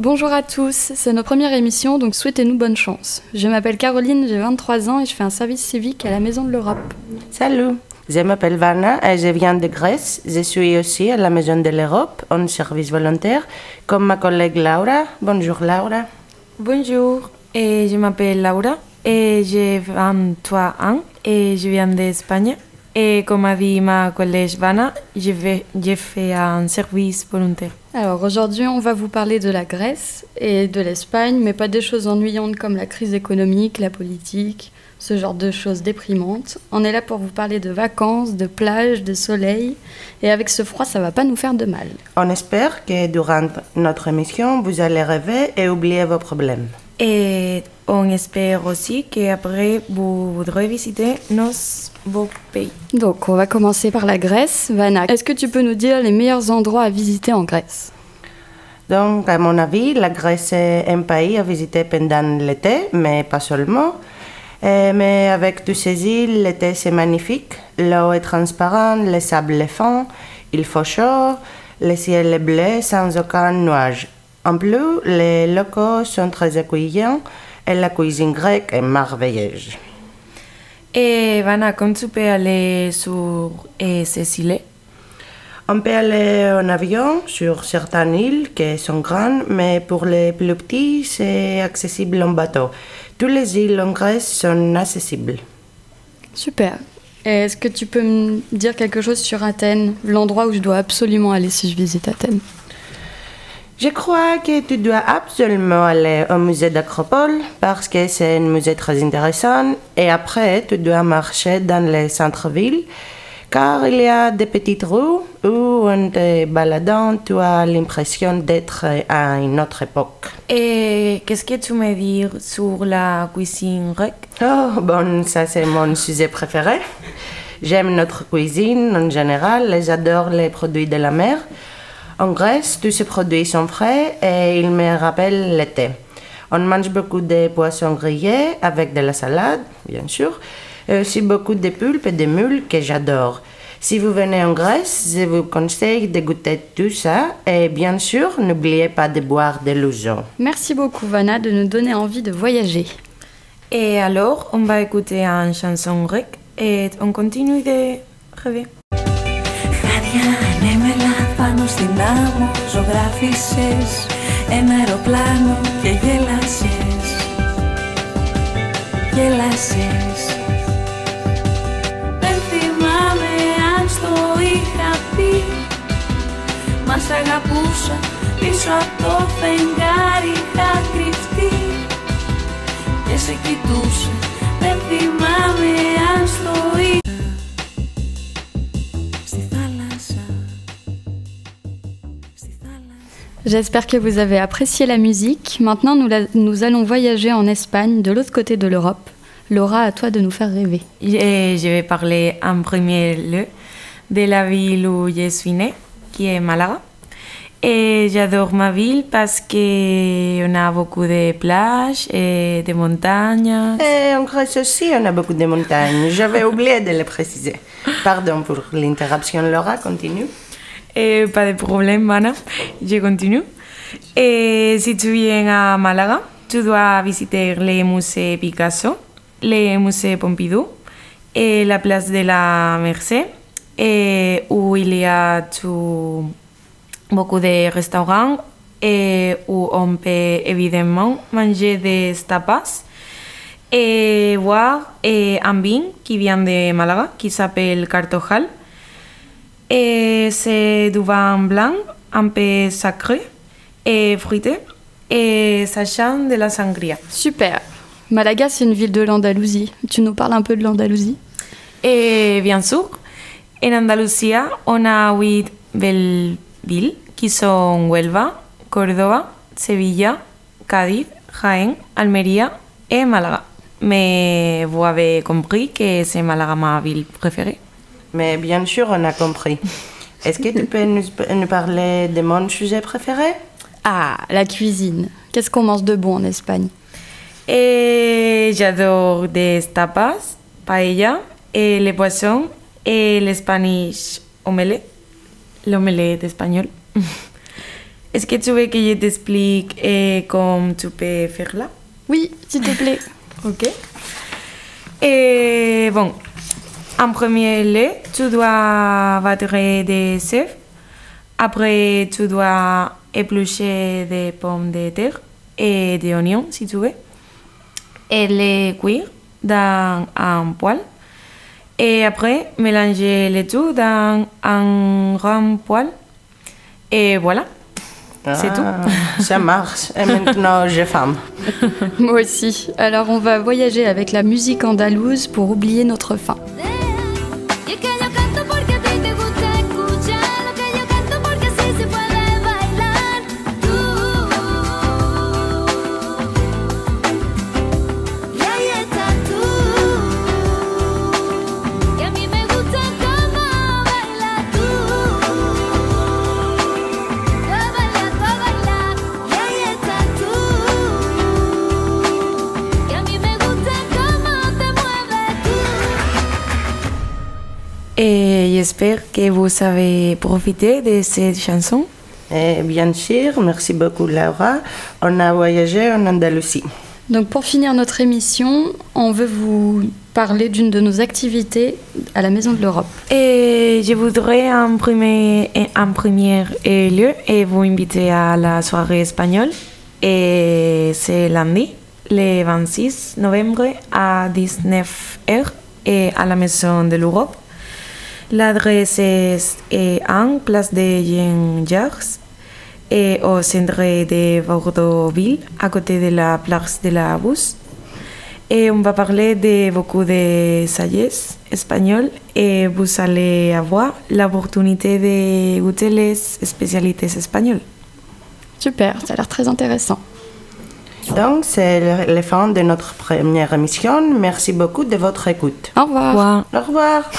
Bonjour à tous, c'est notre première émission, donc souhaitez-nous bonne chance. Je m'appelle Caroline, j'ai 23 ans et je fais un service civique à la Maison de l'Europe. Salut, je m'appelle Vanna et je viens de Grèce. Je suis aussi à la Maison de l'Europe en service volontaire, comme ma collègue Laura. Bonjour Laura. Bonjour, et je m'appelle Laura et j'ai 23 ans et je viens d'Espagne. Et comme a dit ma collègue Vanna, je vais- j'ai fait un service volontaire. Alors aujourd'hui, on va vous parler de la Grèce et de l'Espagne, mais pas des choses ennuyantes comme la crise économique, la politique, ce genre de choses déprimantes. On est là pour vous parler de vacances, de plages, de soleil, et avec ce froid, ça va pas nous faire de mal. On espère que durant notre émission, vous allez rêver et oublier vos problèmes. Et on espère aussi qu'après vous voudrez visiter nos beaux pays. Donc on va commencer par la Grèce. Vanna, est-ce que tu peux nous dire les meilleurs endroits à visiter en Grèce? Donc, à mon avis, la Grèce est un pays à visiter pendant l'été, mais pas seulement. Euh, mais avec toutes ces îles, l'été c'est magnifique. L'eau est transparente, le sable est fin, il fait chaud, le ciel est bleu sans aucun nuage. En plus, les locaux sont très accueillants et la cuisine grecque est merveilleuse. Et Vanna, quand tu peux aller sur ces îles On peut aller en avion sur certaines îles qui sont grandes, mais pour les plus petits, c'est accessible en bateau. Toutes les îles en Grèce sont accessibles. Super. Et Est-ce que tu peux me dire quelque chose sur Athènes, l'endroit où je dois absolument aller si je visite Athènes? Je crois que tu dois absolument aller au musée d'Acropole parce que c'est un musée très intéressant et après tu dois marcher dans le centre-ville car il y a des petites rues où en te baladant tu as l'impression d'être à une autre époque. Et qu'est-ce que tu me dis sur la cuisine grecque? Oh, bon, ça c'est mon sujet préféré. J'aime notre cuisine en général et j'adore les produits de la mer. En Grèce, tous ces produits sont frais et ils me rappellent l'été. On mange beaucoup de poissons grillés avec de la salade, bien sûr, et aussi beaucoup de pulpes et de mules que j'adore. Si vous venez en Grèce, je vous conseille de goûter tout ça et bien sûr, n'oubliez pas de boire de l'ouzo. Merci beaucoup Vanna de nous donner envie de voyager. Et alors, on va écouter une chanson grecque et on continue de rêver. Χάδια ανέμελα πάνω στην άμμο Ζωγράφισες ένα αεροπλάνο και γέλασες. Γέλασες. Δεν θυμάμαι αν στο είχα πει Μας αγαπούσα πίσω από το φεγγάρι J'espère que vous avez apprécié la musique. Maintenant, nous, la- nous allons voyager en Espagne, de l'autre côté de l'Europe. Laura, à toi de nous faire rêver. Et je vais parler en premier lieu de la ville où je suis née, qui est Malaga. Et j'adore ma ville parce qu'on a beaucoup de plages et de montagnes. Et en Grèce aussi, on a beaucoup de montagnes. J'avais oublié de le préciser. Pardon pour l'interruption, Laura, continue. Et pas de problème, Mana. Je continue. Et si tu viens à Malaga, tu dois visiter Picasso, les musées Pompidou et la place de la Merced, et où il y a tout, beaucoup de restaurants et où on peut évidemment manger des tapas et boire un vin qui vient de Malaga, qui s'appelle Cartojal. Et c'est du vin blanc, un peu sacré et fruité, et ça chante de la sangria. Super. Malaga, c'est une ville de l'Andalousie. Tu nous parles un peu de l'Andalousie? Et bien sûr, en Andalusie, on a huit belles villes qui sont Huelva, Córdoba, Sevilla, Cádiz, Jaén, Almería et Malaga. Mais vous avez compris que c'est Malaga ma ville préférée. Mais bien sûr, on a compris. Est-ce que tu peux nous, nous parler de mon sujet préféré? Ah, la cuisine. Qu'est-ce qu'on mange de bon en Espagne? Et j'adore des tapas, paella, et les poissons, et le Spanish omelette, l'omelette espagnol. Est-ce que tu veux que je t'explique eh, comment tu peux faire là? Oui, s'il te plaît. Ok. Et bon, en premier lieu, tu dois battre des œufs. Après, tu dois éplucher des pommes de terre et des oignons, si tu veux. Et les cuire dans un poêle. Et après, mélanger le tout dans un grand poêle. Et voilà. C'est tout. Ah, Ça marche. Et maintenant, j'ai faim. Moi aussi. Alors on va voyager avec la musique andalouse pour oublier notre faim. Y es Et j'espère que vous avez profité de cette chanson. Et bien sûr, merci beaucoup Laura. On a voyagé en Andalousie. Donc pour finir notre émission, on veut vous parler d'une de nos activités à la Maison de l'Europe. Et je voudrais en premier, en premier lieu et vous inviter à la soirée espagnole. Et c'est lundi, le 26 novembre à 19h et à la Maison de l'Europe. L'adresse est est en place de Jean Jacques et au centre de Bordeaux-Ville, à côté de la place de la Bourse. Et on va parler de beaucoup de sagesse espagnole et vous allez avoir l'opportunité de goûter les spécialités espagnoles. Super, ça a l'air très intéressant. Donc, c'est le, le fin de notre première émission. Merci beaucoup de votre écoute. Au revoir. Au revoir. Au revoir.